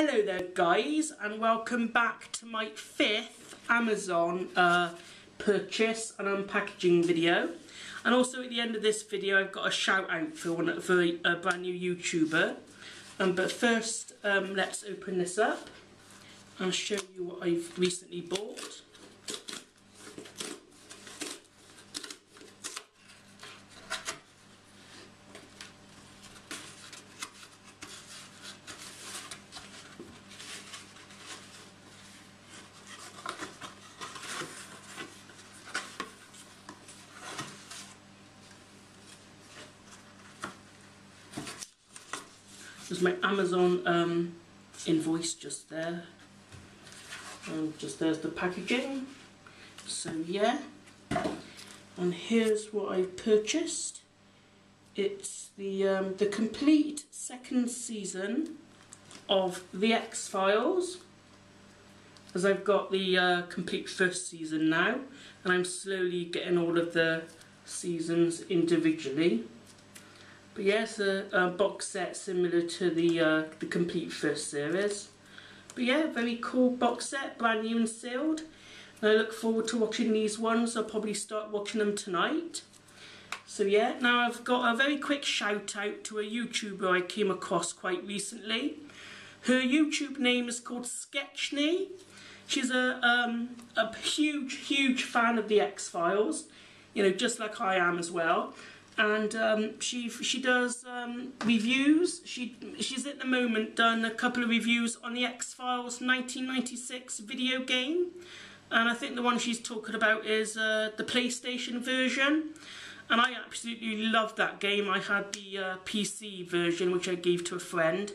Hello there guys and welcome back to my fifth Amazon uh, purchase and unpackaging video and also at the end of this video I've got a shout out for, one, for a brand new YouTuber um, but first um, let's open this up and show you what I've recently bought. There's my Amazon um, invoice just there. And just there's the packaging. So yeah. And here's what I've purchased. It's the um, the complete second season of The X-Files. As I've got the uh, complete first season now. And I'm slowly getting all of the seasons individually. But yes, a, a box set similar to the uh, the complete first series. But yeah, very cool box set, brand new and sealed. And I look forward to watching these ones. I'll probably start watching them tonight. So yeah, now I've got a very quick shout out to a YouTuber I came across quite recently. Her YouTube name is called Sketchney. She's a, um, a huge, huge fan of the X-Files, you know, just like I am as well and um, she she does um, reviews. She she's at the moment done a couple of reviews on the X Files 1996 video game, and I think the one she's talking about is uh, the PlayStation version. And I absolutely loved that game. I had the uh, PC version, which I gave to a friend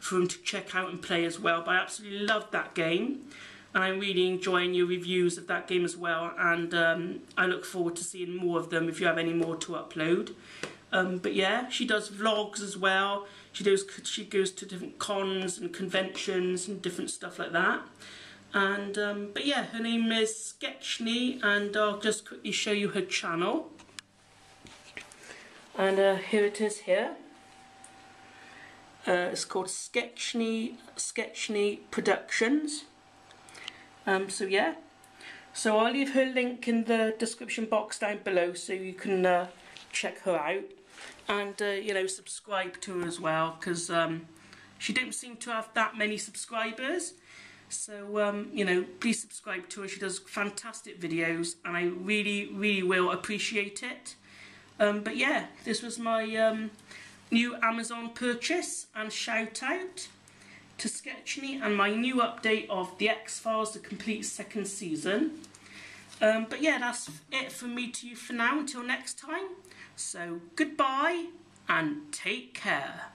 for him to check out and play as well. But I absolutely loved that game and I'm really enjoying your reviews of that game as well and um, I look forward to seeing more of them if you have any more to upload. Um, but yeah, she does vlogs as well. She does she goes to different cons and conventions and different stuff like that. And um, but yeah, her name is Sketchney, and I'll just quickly show you her channel. And uh, here it is here. Uh, it's called Sketchney Sketchney Productions. Um, so yeah, so I'll leave her link in the description box down below so you can uh, check her out and uh, you know subscribe to her as well because um, she don't seem to have that many subscribers. So um, you know, please subscribe to her. She does fantastic videos, and I really, really will appreciate it. Um, but yeah, this was my um, new Amazon purchase and shout out to Sketchney and my new update of The X-Files, the complete second season. Um, but yeah, that's it from me to you for now until next time. So goodbye and take care.